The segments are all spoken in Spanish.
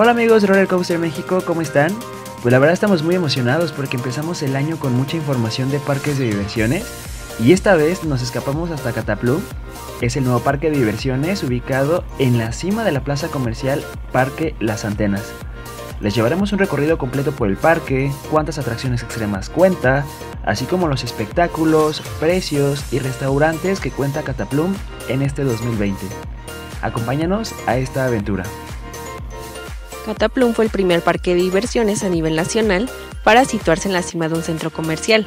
Hola amigos de Roller Coaster México, ¿cómo están? Pues la verdad estamos muy emocionados porque empezamos el año con mucha información de parques de diversiones y esta vez nos escapamos hasta Cataplum. Es el nuevo parque de diversiones ubicado en la cima de la plaza comercial Parque Las Antenas. Les llevaremos un recorrido completo por el parque, cuántas atracciones extremas cuenta, así como los espectáculos, precios y restaurantes que cuenta Cataplum en este 2020. Acompáñanos a esta aventura. Cataplum fue el primer parque de diversiones a nivel nacional para situarse en la cima de un centro comercial.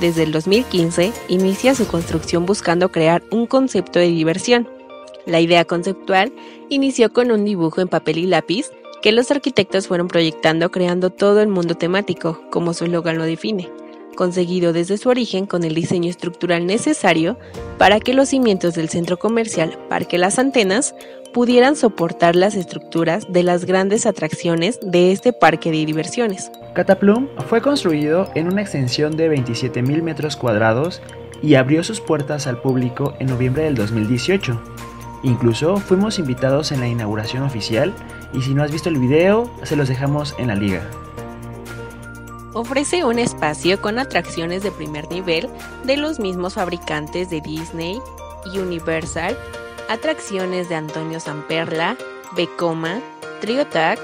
Desde el 2015 inicia su construcción buscando crear un concepto de diversión. La idea conceptual inició con un dibujo en papel y lápiz que los arquitectos fueron proyectando creando todo el mundo temático, como su eslogan lo define, conseguido desde su origen con el diseño estructural necesario para que los cimientos del centro comercial Parque Las Antenas pudieran soportar las estructuras de las grandes atracciones de este parque de diversiones. Cataplum fue construido en una extensión de 27.000 metros cuadrados y abrió sus puertas al público en noviembre del 2018. Incluso fuimos invitados en la inauguración oficial y si no has visto el video, se los dejamos en la liga. Ofrece un espacio con atracciones de primer nivel de los mismos fabricantes de Disney, Universal, atracciones de Antonio Samperla, Becoma, Triotac,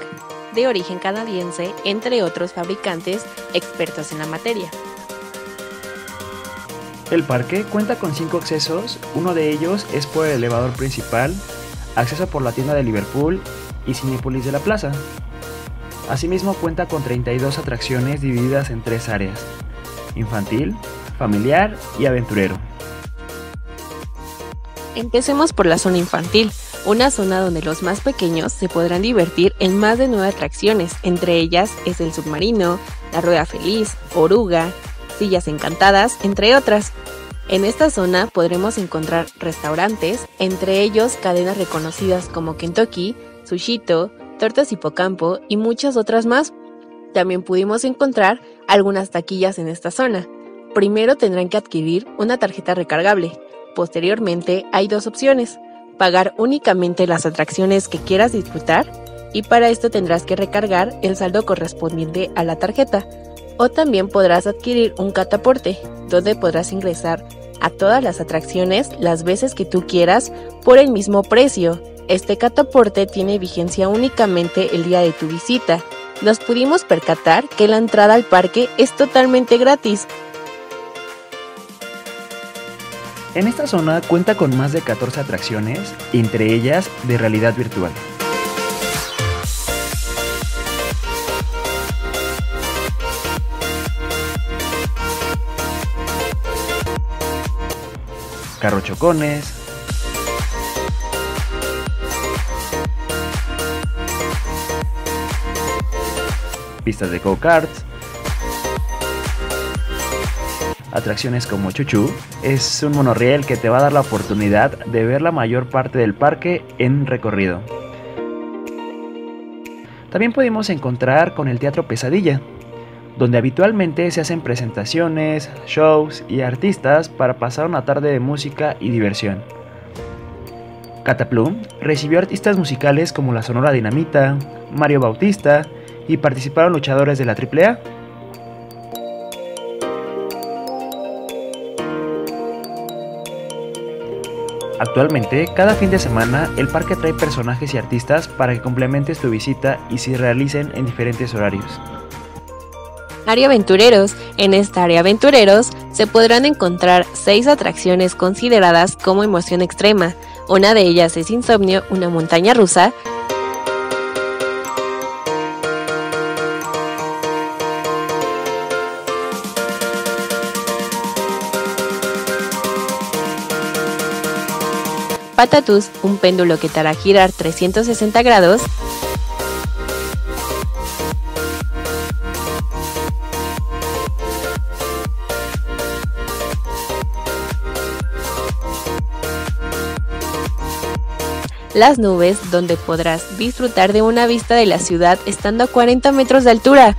de origen canadiense, entre otros fabricantes expertos en la materia. El parque cuenta con cinco accesos, uno de ellos es por el elevador principal, acceso por la tienda de Liverpool y Cinepolis de la Plaza. Asimismo cuenta con 32 atracciones divididas en tres áreas, infantil, familiar y aventurero. Empecemos por la zona infantil, una zona donde los más pequeños se podrán divertir en más de nueve atracciones, entre ellas es el submarino, la rueda feliz, oruga, sillas encantadas, entre otras. En esta zona podremos encontrar restaurantes, entre ellos cadenas reconocidas como Kentucky, Sushito, Tortas Hipocampo y muchas otras más. También pudimos encontrar algunas taquillas en esta zona. Primero tendrán que adquirir una tarjeta recargable. Posteriormente hay dos opciones, pagar únicamente las atracciones que quieras disfrutar y para esto tendrás que recargar el saldo correspondiente a la tarjeta o también podrás adquirir un cataporte, donde podrás ingresar a todas las atracciones las veces que tú quieras por el mismo precio. Este cataporte tiene vigencia únicamente el día de tu visita. Nos pudimos percatar que la entrada al parque es totalmente gratis. En esta zona cuenta con más de 14 atracciones, entre ellas de realidad virtual. carrochocones, pistas de go-karts, atracciones como Chuchu, es un monorriel que te va a dar la oportunidad de ver la mayor parte del parque en recorrido. También pudimos encontrar con el Teatro Pesadilla, donde habitualmente se hacen presentaciones, shows y artistas para pasar una tarde de música y diversión. Cataplum recibió artistas musicales como la Sonora Dinamita, Mario Bautista y participaron luchadores de la AAA. Actualmente, cada fin de semana, el parque trae personajes y artistas para que complementes tu visita y se realicen en diferentes horarios. Área Aventureros. En esta área Aventureros se podrán encontrar seis atracciones consideradas como emoción extrema. Una de ellas es Insomnio, una montaña rusa, Patatus, un péndulo que te hará girar 360 grados, las nubes, donde podrás disfrutar de una vista de la ciudad estando a 40 metros de altura.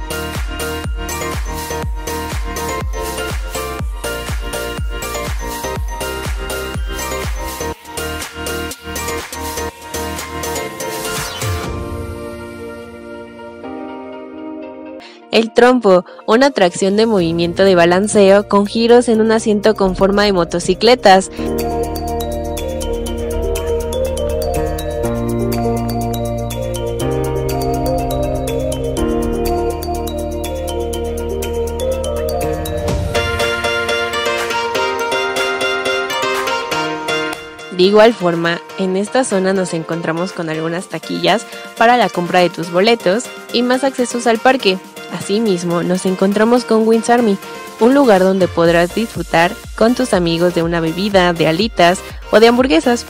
El trompo, una atracción de movimiento de balanceo con giros en un asiento con forma de motocicletas. De igual forma, en esta zona nos encontramos con algunas taquillas para la compra de tus boletos y más accesos al parque. Asimismo, nos encontramos con Wins Army, un lugar donde podrás disfrutar con tus amigos de una bebida, de alitas o de hamburguesas.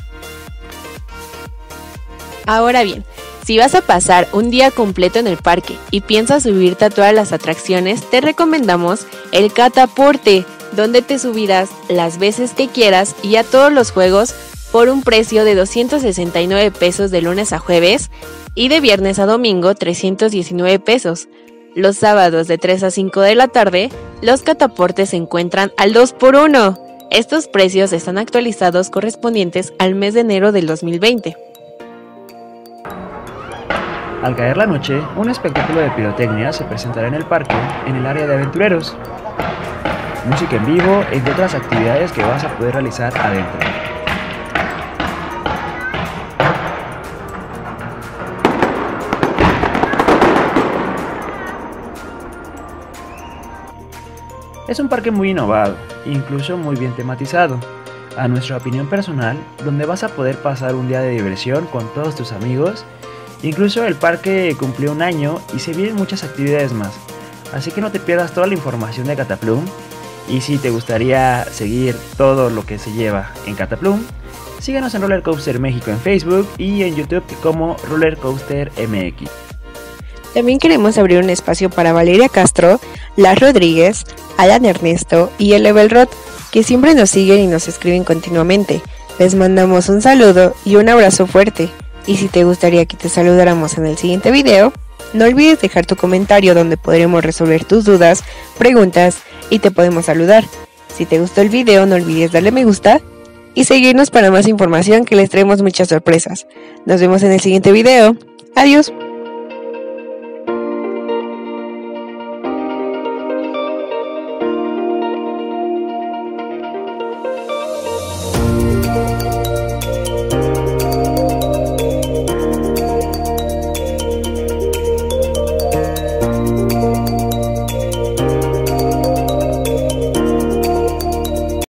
Ahora bien, si vas a pasar un día completo en el parque y piensas subirte a todas las atracciones, te recomendamos el Cataporte, donde te subirás las veces que quieras y a todos los juegos por un precio de 269 pesos de lunes a jueves y de viernes a domingo 319 pesos. Los sábados de 3 a 5 de la tarde, los cataportes se encuentran al 2 por 1. Estos precios están actualizados correspondientes al mes de enero del 2020. Al caer la noche, un espectáculo de pirotecnia se presentará en el parque, en el área de aventureros. Música en vivo, entre otras actividades que vas a poder realizar adentro. Es un parque muy innovado, incluso muy bien tematizado, a nuestra opinión personal, donde vas a poder pasar un día de diversión con todos tus amigos. Incluso el parque cumplió un año y se vienen muchas actividades más, así que no te pierdas toda la información de Cataplum. Y si te gustaría seguir todo lo que se lleva en Cataplum, síguenos en Roller Coaster México en Facebook y en YouTube como Roller Coaster MX. También queremos abrir un espacio para Valeria Castro, Las Rodríguez, Alan Ernesto y el Rod, que siempre nos siguen y nos escriben continuamente. Les mandamos un saludo y un abrazo fuerte. Y si te gustaría que te saludáramos en el siguiente video, no olvides dejar tu comentario donde podremos resolver tus dudas, preguntas y te podemos saludar. Si te gustó el video no olvides darle me gusta y seguirnos para más información que les traemos muchas sorpresas. Nos vemos en el siguiente video. Adiós.